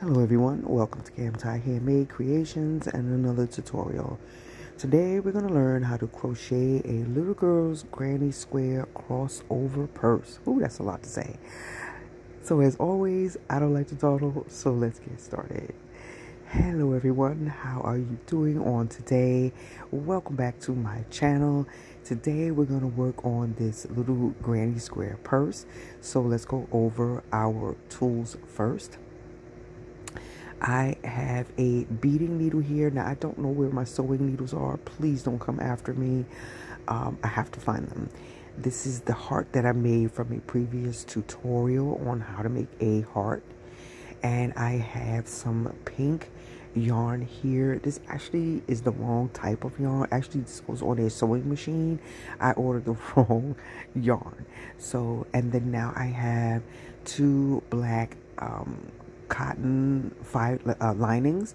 Hello everyone, welcome to Gamtai Handmade Creations and another tutorial. Today we're going to learn how to crochet a little girl's granny square crossover purse. Ooh, that's a lot to say. So as always, I don't like to dawdle, so let's get started. Hello everyone, how are you doing on today? Welcome back to my channel. Today we're going to work on this little granny square purse. So let's go over our tools first. I have a beading needle here. Now, I don't know where my sewing needles are. Please don't come after me. Um, I have to find them. This is the heart that I made from a previous tutorial on how to make a heart. And I have some pink yarn here. This actually is the wrong type of yarn. Actually, this was on a sewing machine. I ordered the wrong yarn. So, and then now I have two black um, cotton five uh, linings.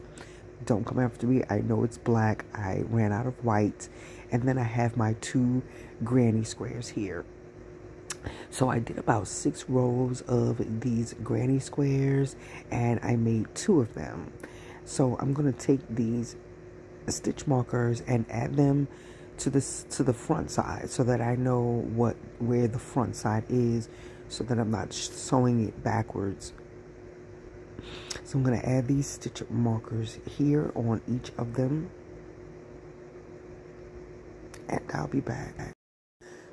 Don't come after me. I know it's black. I ran out of white. And then I have my two granny squares here. So I did about six rows of these granny squares and I made two of them. So I'm going to take these stitch markers and add them to the to the front side so that I know what where the front side is so that I'm not sewing it backwards so I'm going to add these stitch markers here on each of them. And I'll be back.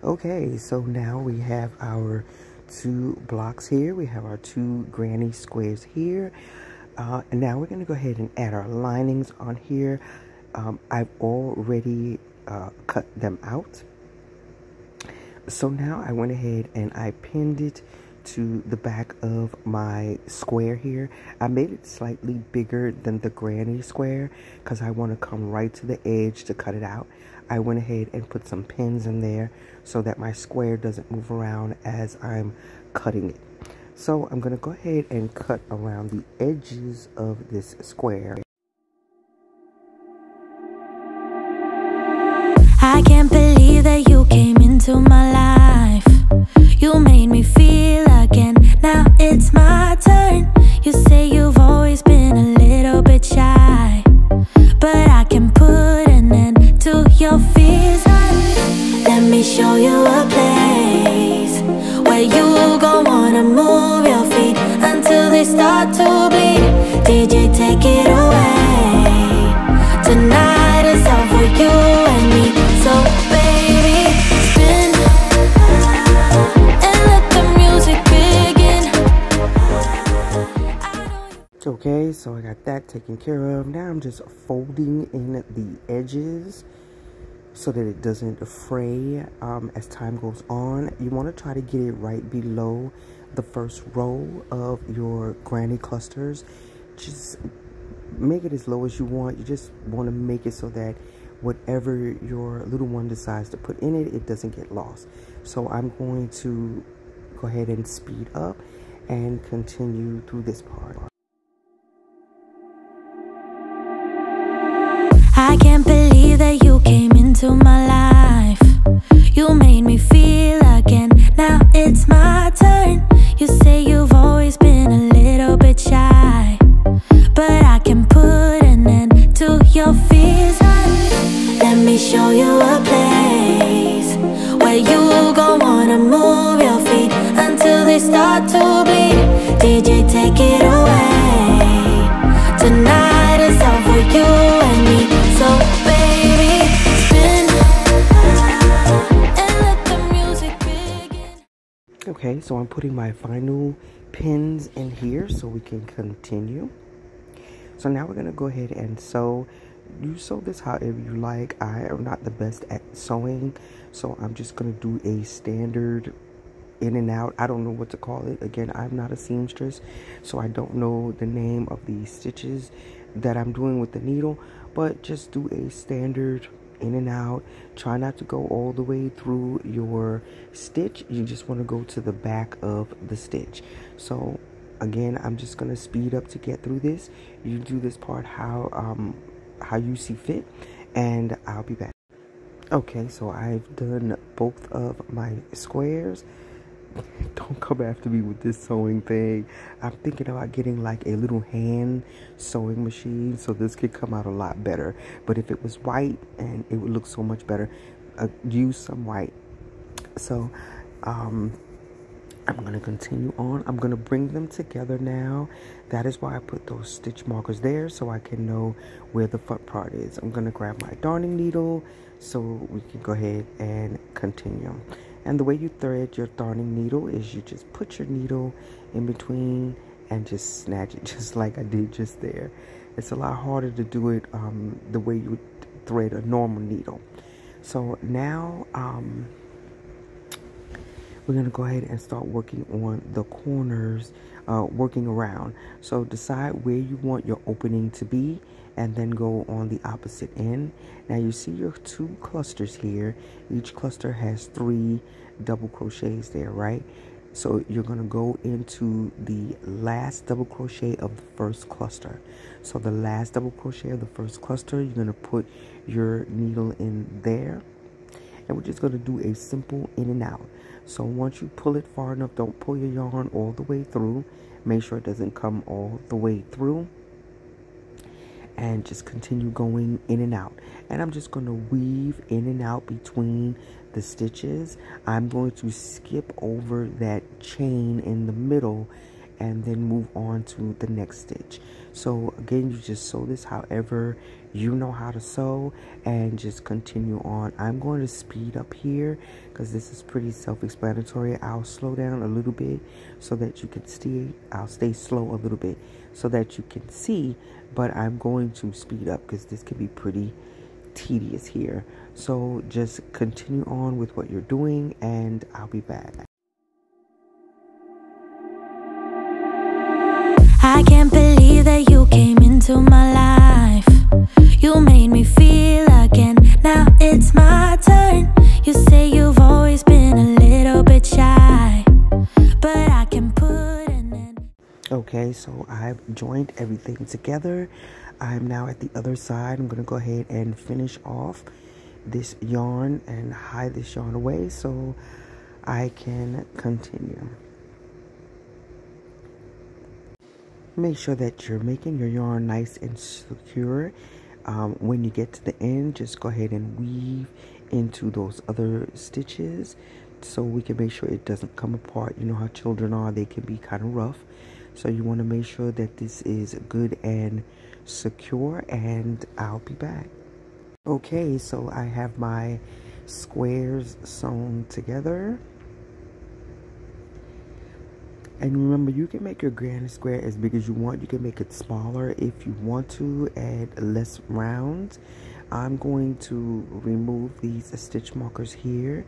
Okay, so now we have our two blocks here. We have our two granny squares here. Uh, and now we're going to go ahead and add our linings on here. Um, I've already uh, cut them out. So now I went ahead and I pinned it to the back of my square here. I made it slightly bigger than the granny square because I want to come right to the edge to cut it out. I went ahead and put some pins in there so that my square doesn't move around as I'm cutting it. So I'm going to go ahead and cut around the edges of this square. I can't believe that you came into my life. You made me feel. Now it's my turn. You say you've always been a little bit shy. But I can put an end to your fears. Let me show you a place where you gon' wanna move your feet until they start to bleed. DJ, take it away. Tonight is all for you and me. So Okay, so I got that taken care of. Now I'm just folding in the edges so that it doesn't fray um, as time goes on. You want to try to get it right below the first row of your granny clusters. Just make it as low as you want. You just want to make it so that whatever your little one decides to put in it, it doesn't get lost. So I'm going to go ahead and speed up and continue through this part. Into my life. You made me feel Okay, so I'm putting my final pins in here so we can continue. So now we're going to go ahead and sew. You sew this however you like. I am not the best at sewing, so I'm just going to do a standard in and out. I don't know what to call it. Again, I'm not a seamstress, so I don't know the name of the stitches that I'm doing with the needle, but just do a standard in and out. Try not to go all the way through your stitch. You just want to go to the back of the stitch. So again, I'm just going to speed up to get through this. You do this part how um how you see fit and I'll be back. Okay, so I've done both of my squares. Don't come after me with this sewing thing. I'm thinking about getting like a little hand sewing machine so this could come out a lot better. But if it was white and it would look so much better, uh, use some white. So, um, I'm going to continue on. I'm going to bring them together now. That is why I put those stitch markers there so I can know where the front part is. I'm going to grab my darning needle so we can go ahead and continue. And the way you thread your darning needle is you just put your needle in between and just snatch it just like I did just there. It's a lot harder to do it um, the way you would thread a normal needle. So now um, we're going to go ahead and start working on the corners, uh, working around. So decide where you want your opening to be and then go on the opposite end. Now you see your two clusters here. Each cluster has three double crochets there, right? So you're going to go into the last double crochet of the first cluster. So the last double crochet of the first cluster, you're going to put your needle in there. And we're just going to do a simple in and out. So once you pull it far enough, don't pull your yarn all the way through. Make sure it doesn't come all the way through. And just continue going in and out. And I'm just going to weave in and out between the stitches. I'm going to skip over that chain in the middle and then move on to the next stitch. So again, you just sew this however you know how to sew and just continue on. I'm going to speed up here because this is pretty self-explanatory. I'll slow down a little bit so that you can see. I'll stay slow a little bit so that you can see, but I'm going to speed up because this can be pretty tedious here. So just continue on with what you're doing and I'll be back. My life. You made me feel again. Now it's my turn. You say you've always been a little bit shy, but I can put an end. Okay, so I've joined everything together. I'm now at the other side. I'm to go ahead and finish off this yarn and hide this yarn away so I can continue. Make sure that you're making your yarn nice and secure. Um, when you get to the end, just go ahead and weave into those other stitches so we can make sure it doesn't come apart. You know how children are, they can be kind of rough. So you want to make sure that this is good and secure and I'll be back. Okay, so I have my squares sewn together. And remember, you can make your granny square as big as you want. You can make it smaller if you want to add less rounds. I'm going to remove these stitch markers here.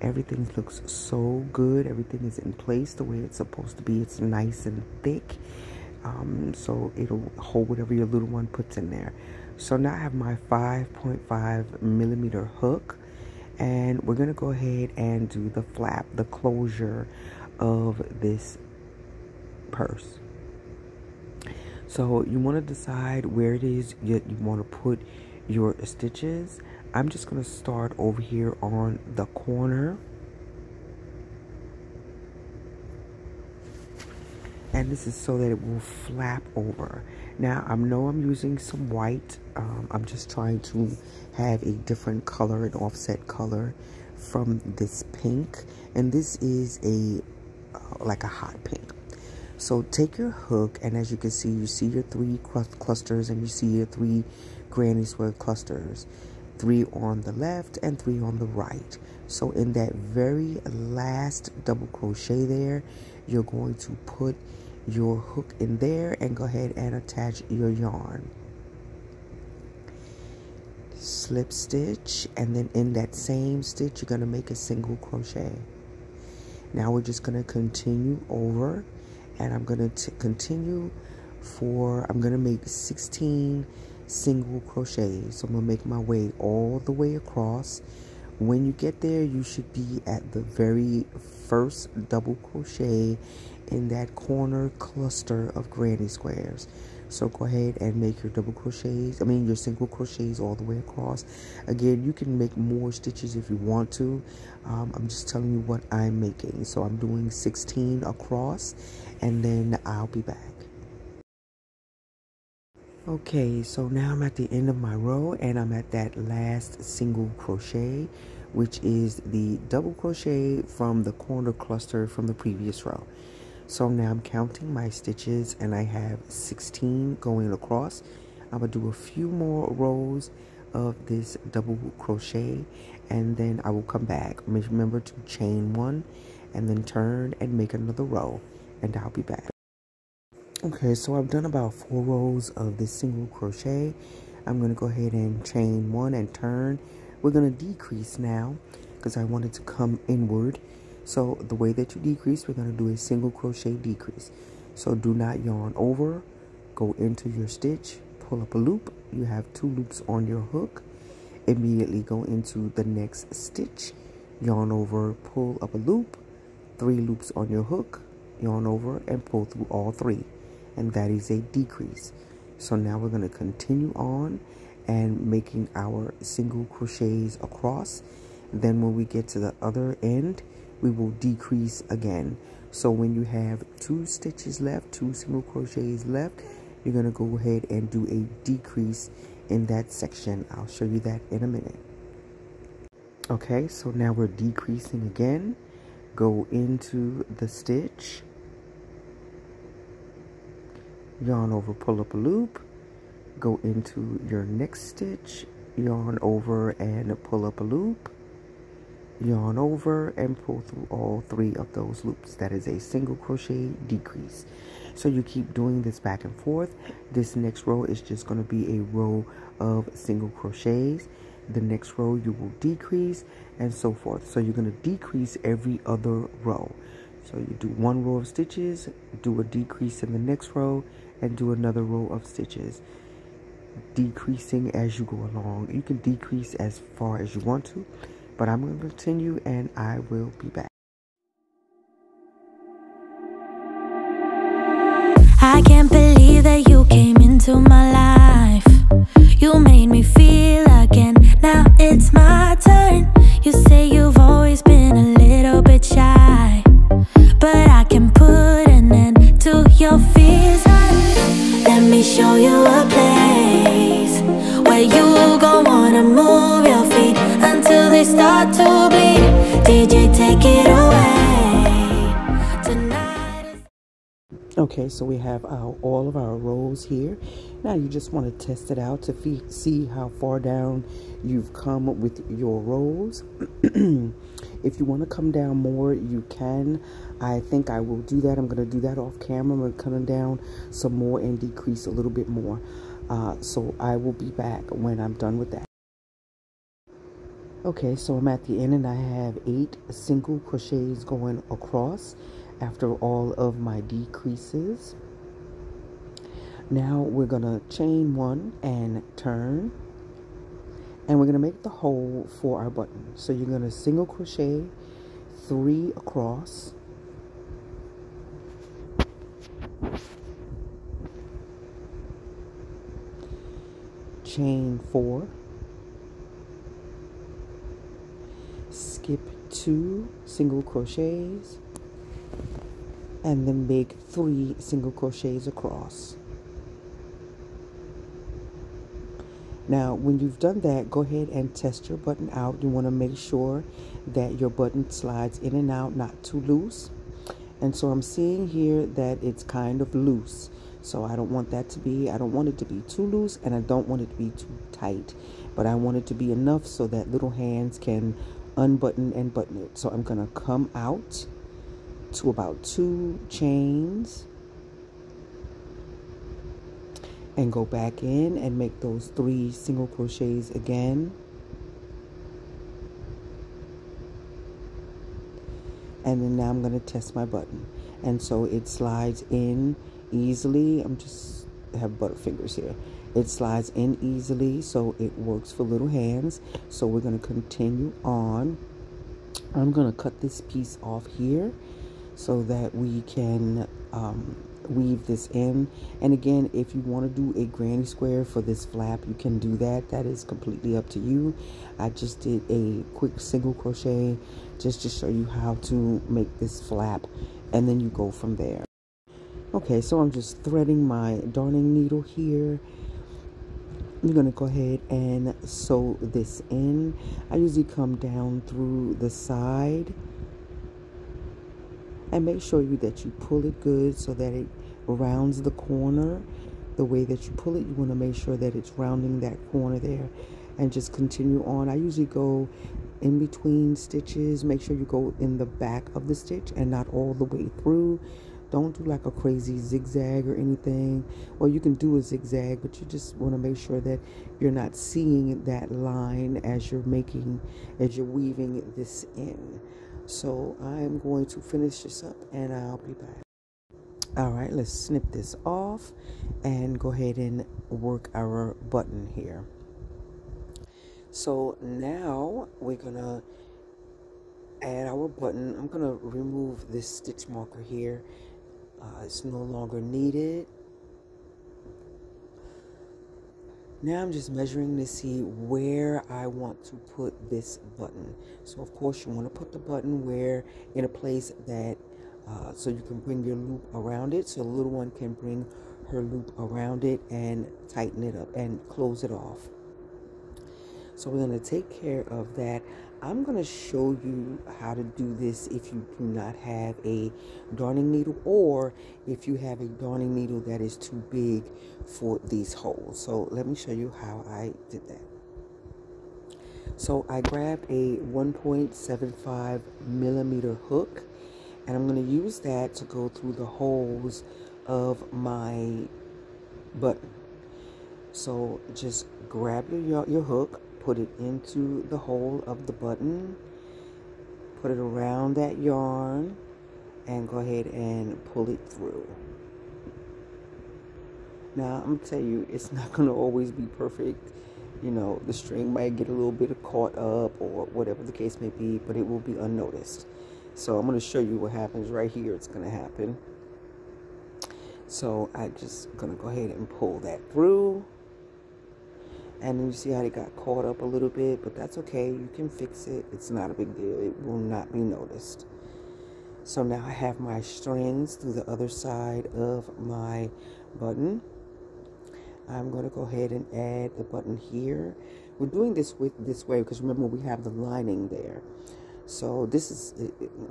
Everything looks so good. Everything is in place the way it's supposed to be. It's nice and thick. Um, so it'll hold whatever your little one puts in there. So now I have my 5.5 millimeter hook. And we're going to go ahead and do the flap, the closure of this purse. So you want to decide where it is you, you want to put your stitches. I'm just going to start over here on the corner. And this is so that it will flap over. Now, I know I'm using some white. Um, I'm just trying to have a different color, an offset color from this pink. And this is a like a hot pink. So take your hook, and as you can see, you see your three clusters, and you see your three granny square clusters. Three on the left and three on the right. So in that very last double crochet there, you're going to put your hook in there and go ahead and attach your yarn. Slip stitch, and then in that same stitch, you're going to make a single crochet. Now we're just going to continue over and I'm going to continue for, I'm going to make 16 single crochets. So I'm going to make my way all the way across. When you get there, you should be at the very first double crochet in that corner cluster of granny squares. So go ahead and make your double crochets, I mean your single crochets all the way across. Again, you can make more stitches if you want to. Um, I'm just telling you what I'm making. So I'm doing 16 across and then I'll be back. Okay, so now I'm at the end of my row and I'm at that last single crochet, which is the double crochet from the corner cluster from the previous row. So now I'm counting my stitches and I have 16 going across. I'm gonna do a few more rows of this double crochet and then I will come back. Remember to chain one and then turn and make another row and I'll be back. Okay, so I've done about four rows of this single crochet. I'm going to go ahead and chain one and turn. We're going to decrease now because I wanted to come inward. So the way that you decrease, we're going to do a single crochet decrease. So do not yarn over, go into your stitch, pull up a loop. You have two loops on your hook. Immediately go into the next stitch, yarn over, pull up a loop, three loops on your hook, yarn over and pull through all three and that is a decrease. So now we're going to continue on and making our single crochets across. Then when we get to the other end, we will decrease again. So when you have two stitches left, two single crochets left, you're going to go ahead and do a decrease in that section. I'll show you that in a minute. Okay, so now we're decreasing again. Go into the stitch yarn over pull up a loop go into your next stitch yarn over and pull up a loop yarn over and pull through all three of those loops. That is a single crochet decrease. So you keep doing this back and forth. This next row is just going to be a row of single crochets. The next row you will decrease and so forth. So you're going to decrease every other row. So you do one row of stitches do a decrease in the next row and do another row of stitches. Decreasing as you go along. You can decrease as far as you want to but I'm going to continue and I will be back. I can't believe that you came into my life. You made me feel again. Now it's my turn. You say you've always been a little bit shy. But I can put an end to your fears. Let me show you a place Where you gon' wanna move They start to DJ, take it Okay, so we have our, all of our rows here. Now you just want to test it out to see how far down you've come with your rows. if you want to come down more, you can. I think I will do that. I'm going to do that off camera. I'm going to come down some more and decrease a little bit more. Uh, so I will be back when I'm done with that. Okay, so I'm at the end and I have eight single crochets going across after all of my decreases. Now we're going to chain one and turn. And we're going to make the hole for our button. So you're going to single crochet three across chain four skip two single crochets and then make three single crochets across now when you've done that go ahead and test your button out you want to make sure that your button slides in and out not too loose and so I'm seeing here that it's kind of loose. So I don't want that to be, I don't want it to be too loose and I don't want it to be too tight. But I want it to be enough so that little hands can unbutton and button it. So I'm going to come out to about two chains and go back in and make those three single crochets again. and then now I'm going to test my button and so it slides in easily I'm just I have butterfingers here it slides in easily so it works for little hands. So we're going to continue on. I'm going to cut this piece off here so that we can um, weave this in. And again if you want to do a granny square for this flap you can do that. That is completely up to you. I just did a quick single crochet just to show you how to make this flap and then you go from there. Okay so I'm just threading my darning needle here I'm gonna go ahead and sew this in. I usually come down through the side and make sure you that you pull it good so that it rounds the corner. The way that you pull it you want to make sure that it's rounding that corner there and just continue on. I usually go in between stitches make sure you go in the back of the stitch and not all the way through don't do like a crazy zigzag or anything. Or you can do a zigzag but you just want to make sure that you're not seeing that line as you're making as you're weaving this in. So I'm going to finish this up and I'll be back. All right let's snip this off and go ahead and work our button here. So now we're gonna add our button. I'm gonna remove this stitch marker here uh, it's no longer needed. Now I'm just measuring to see where I want to put this button. So of course you want to put the button where in a place that uh, so you can bring your loop around it so the little one can bring her loop around it and tighten it up and close it off. So we're going to take care of that I'm going to show you how to do this if you do not have a darning needle or if you have a darning needle that is too big for these holes. So let me show you how I did that. So I grabbed a 1.75 millimeter hook and I'm going to use that to go through the holes of my button. So just grab your, your hook, put it into the hole of the button, put it around that yarn, and go ahead and pull it through. Now, I'm going to tell you, it's not going to always be perfect. You know, the string might get a little bit caught up or whatever the case may be, but it will be unnoticed. So I'm going to show you what happens right here. It's going to happen. So I just going to go ahead and pull that through and you see how it got caught up a little bit but that's okay. You can fix it. It's not a big deal. It will not be noticed. So now I have my strings through the other side of my button. I'm going to go ahead and add the button here. We're doing this with this way because remember we have the lining there. So this is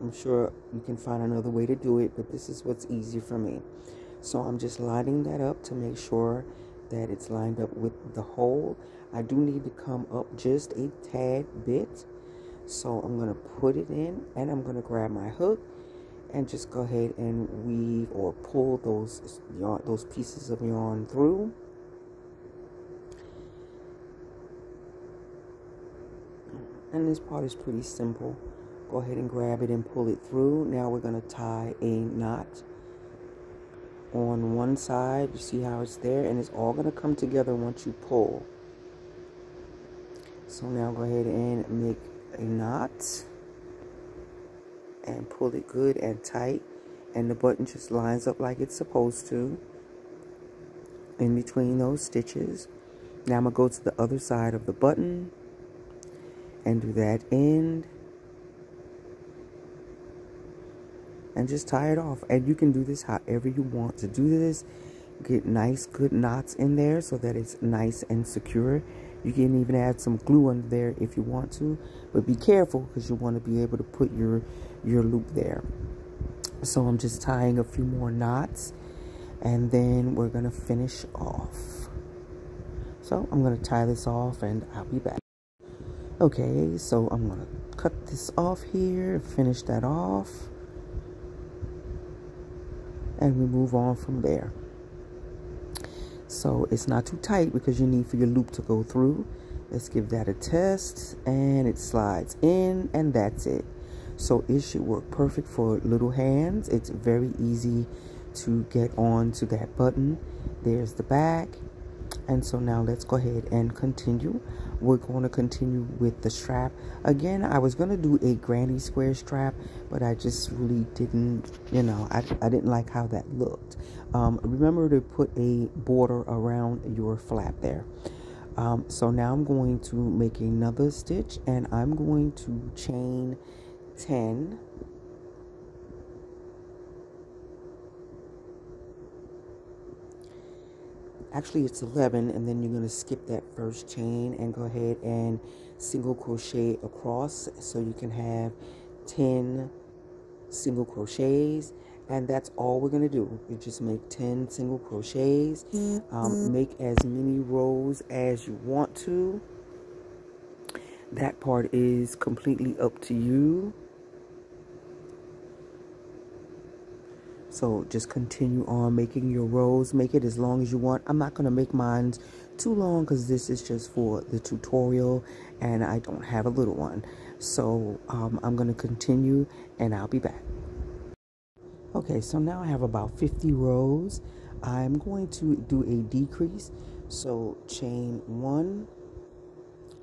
I'm sure you can find another way to do it but this is what's easy for me. So I'm just lining that up to make sure that it's lined up with the hole. I do need to come up just a tad bit. So I'm going to put it in and I'm going to grab my hook and just go ahead and weave or pull those yarn, those pieces of yarn through. And this part is pretty simple. Go ahead and grab it and pull it through. Now we're going to tie a knot on one side. You see how it's there? And it's all going to come together once you pull. So now go ahead and make a knot. And pull it good and tight. And the button just lines up like it's supposed to. In between those stitches. Now I'm going to go to the other side of the button. And do that end and just tie it off. And you can do this however you want to do this. Get nice, good knots in there so that it's nice and secure. You can even add some glue under there if you want to, but be careful because you want to be able to put your your loop there. So I'm just tying a few more knots and then we're going to finish off. So I'm going to tie this off and I'll be back. Okay, so I'm going to cut this off here, finish that off and we move on from there. So it's not too tight because you need for your loop to go through. Let's give that a test and it slides in and that's it. So it should work perfect for little hands. It's very easy to get on to that button. There's the back. And so now let's go ahead and continue we're going to continue with the strap. Again i was going to do a granny square strap but i just really didn't you know i, I didn't like how that looked. Um, remember to put a border around your flap there. Um, so now i'm going to make another stitch and i'm going to chain 10 actually it's 11 and then you're going to skip that first chain and go ahead and single crochet across. So you can have 10 single crochets and that's all we're going to do. You just make 10 single crochets. Um, make as many rows as you want to. That part is completely up to you So just continue on making your rows. Make it as long as you want. I'm not going to make mine too long because this is just for the tutorial and I don't have a little one. So um, I'm going to continue and I'll be back. Okay, so now I have about 50 rows. I'm going to do a decrease. So chain one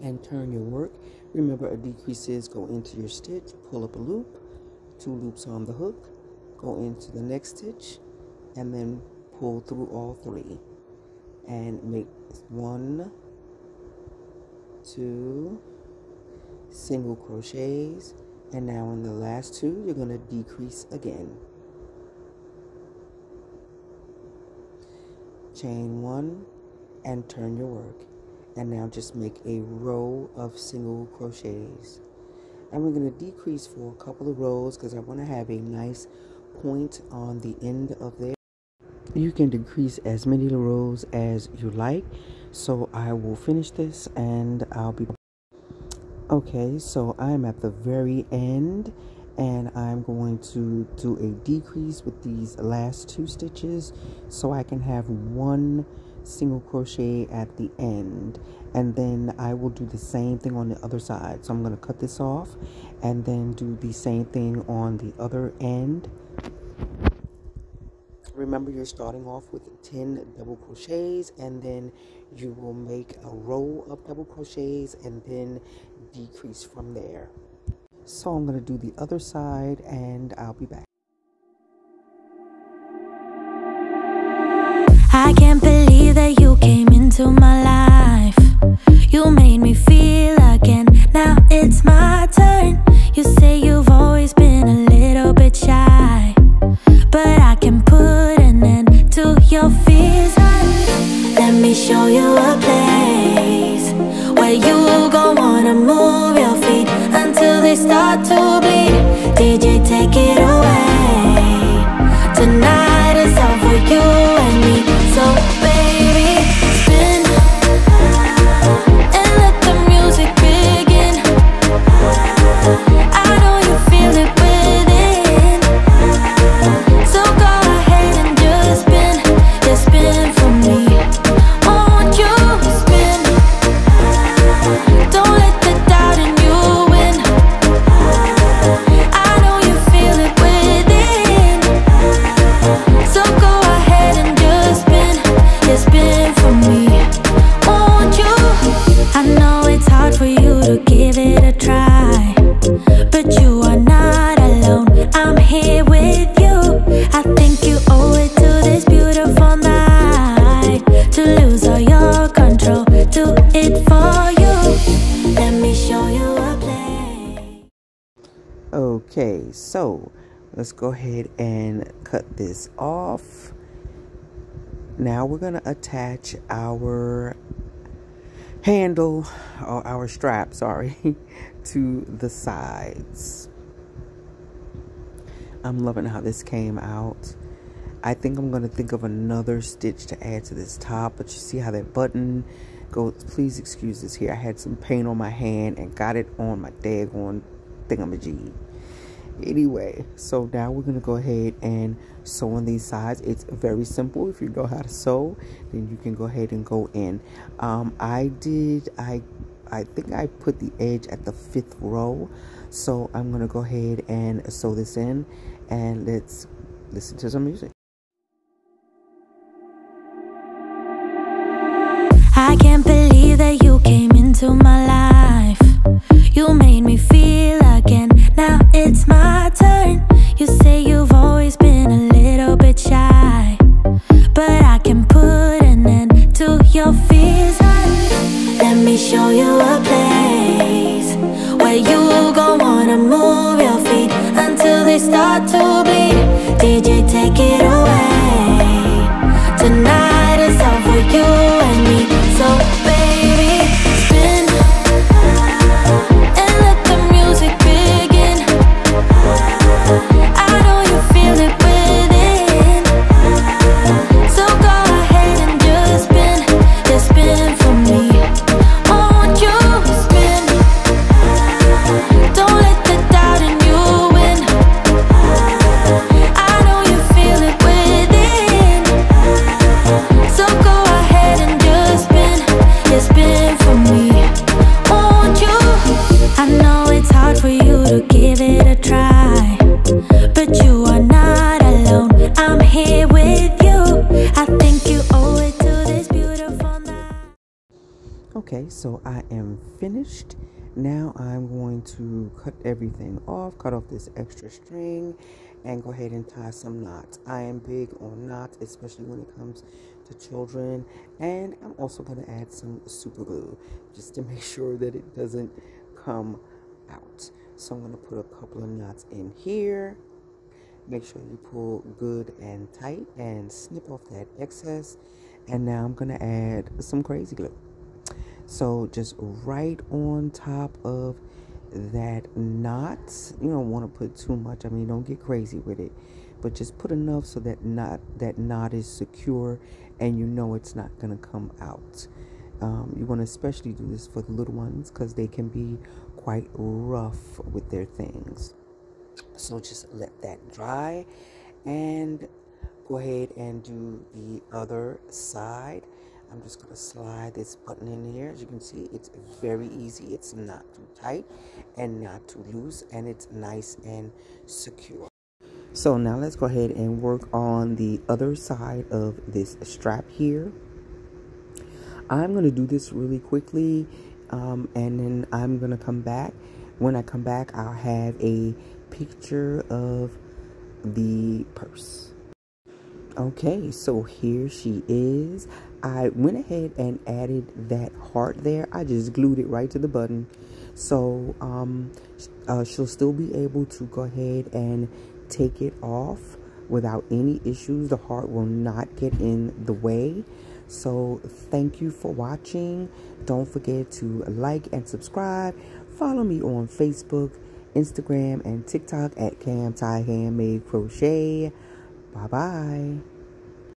and turn your work. Remember a decrease is go into your stitch, pull up a loop, two loops on the hook, go into the next stitch and then pull through all three. And make one two single crochets. And now in the last two you're going to decrease again. Chain one and turn your work. And now just make a row of single crochets. And we're going to decrease for a couple of rows because I want to have a nice point on the end of there. You can decrease as many rows as you like. So I will finish this and I'll be Okay, so I'm at the very end and I'm going to do a decrease with these last two stitches so I can have one single crochet at the end and then I will do the same thing on the other side so I'm going to cut this off and then do the same thing on the other end remember you're starting off with 10 double crochets and then you will make a row of double crochets and then decrease from there. So I'm going to do the other side and I'll be back. I can't believe that you came into my life. You made me feel again, now it's my turn. You say you've always been a little bit shy But I show you a place. Where you gon' wanna move your feet Until they start to bleed DJ take it away? Tonight is all for you and me. So so let's go ahead and cut this off. Now we're going to attach our handle or our strap, sorry, to the sides. I'm loving how this came out. I think I'm going to think of another stitch to add to this top, but you see how that button goes. Please excuse this here. I had some paint on my hand and got it on my daggone thingamajig anyway so now we're to go ahead and sew on these sides. It's very simple. If you know how to sew then you can go ahead and go in. Um, i did i i think i put the edge at the fifth row. So i'm to go ahead and sew this in and let's listen to some music. I can't believe that you came into my life. You made me feel show you a place where you gon' wanna move your feet until they start to bleed. DJ, take it away. Tonight is all for you and me. So, to cut everything off, cut off this extra string, and go ahead and tie some knots. I am big on knots, especially when it comes to children. And I'm also going to add some super glue just to make sure that it doesn't come out. So I'm going to put a couple of knots in here. Make sure you pull good and tight and snip off that excess. And now I'm going to add some crazy glue. So just right on top of that knot, you don't want to put too much. I mean, don't get crazy with it, but just put enough so that knot that knot is secure and you know it's not gonna come out. Um, you want to especially do this for the little ones because they can be quite rough with their things. So just let that dry and go ahead and do the other side. I'm just going to slide this button in here. As you can see, it's very easy. It's not too tight and not too loose, and it's nice and secure. So now let's go ahead and work on the other side of this strap here. I'm going to do this really quickly, um, and then I'm going to come back. When I come back, I'll have a picture of the purse. Okay, so here she is. I went ahead and added that heart there. I just glued it right to the button. So um, uh, she'll still be able to go ahead and take it off without any issues. The heart will not get in the way. So thank you for watching. Don't forget to like and subscribe. Follow me on Facebook, Instagram, and TikTok at Cam Ty Handmade Crochet. Bye bye.